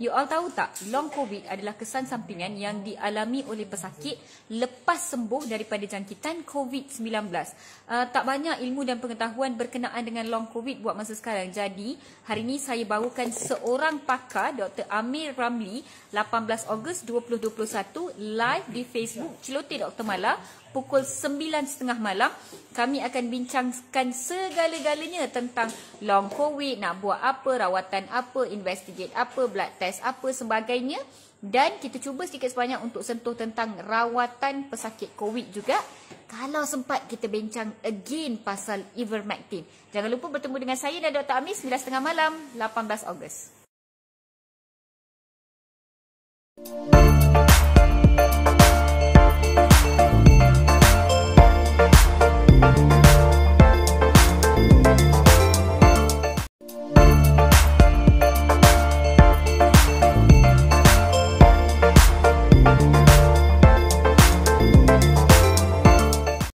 You all tahu tak, long COVID adalah kesan sampingan yang dialami oleh pesakit lepas sembuh daripada jangkitan COVID-19. Uh, tak banyak ilmu dan pengetahuan berkenaan dengan long COVID buat masa sekarang. Jadi, hari ini saya bawakan seorang pakar, Dr. Amir Ramli, 18 Ogos 2021, live di Facebook Celoteh Dr. Mala pukul 9.30 malam kami akan bincangkan segala-galanya tentang long covid, nak buat apa, rawatan apa, investigate apa, blood test apa sebagainya. Dan kita cuba sedikit sebanyak untuk sentuh tentang rawatan pesakit COVID juga. Kalau sempat kita bincang again pasal Ivermectin. Jangan lupa bertemu dengan saya dan Dr. Amis 9.30 malam 18 Ogos.